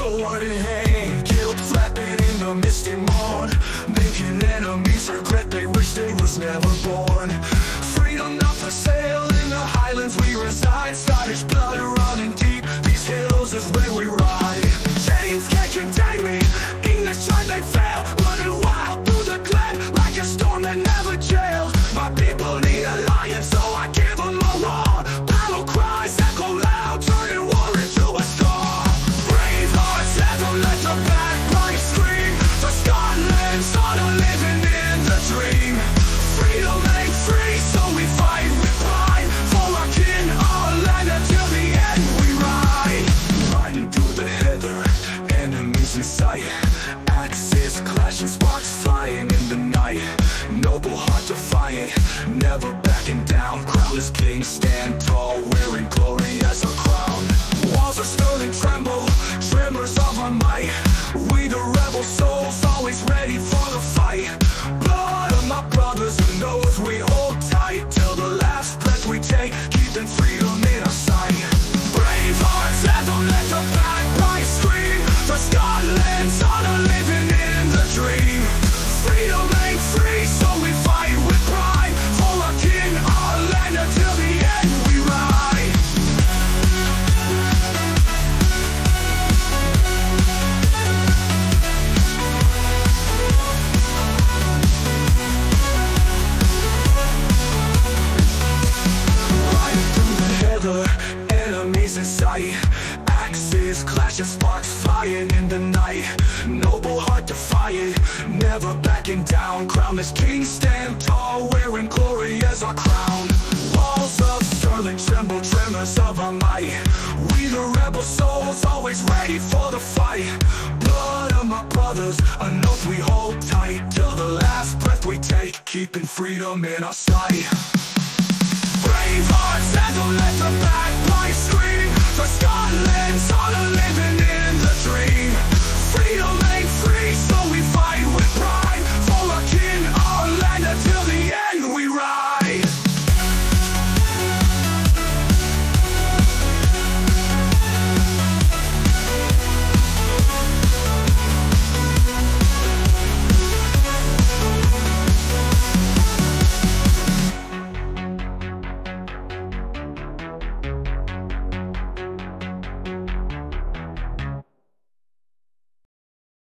sword in hand Guilt flapping in the misty morn Making enemies regret they wish they was never born. Freedom not for sale in the highlands we reside. Scottish blood running deep. These hills is where we ride. Chains can't contain me. English tried they fail Running wild through the glen Like a storm that never jails My people need a lion So I Clashing, sparks flying in the night. Noble heart defiant Never backing down. Crownless king, stand Clashing, sparks flying in the night. Noble heart defiant, never backing down. Crownless kings stand tall, wearing glory as our crown. Walls of Stirling tremble, tremors of our might. We the rebel souls, always ready for the fight. Blood of my brothers, an oath we hold tight. Till the last breath we take, keeping freedom in our sight. Brave hearts and don't let the bad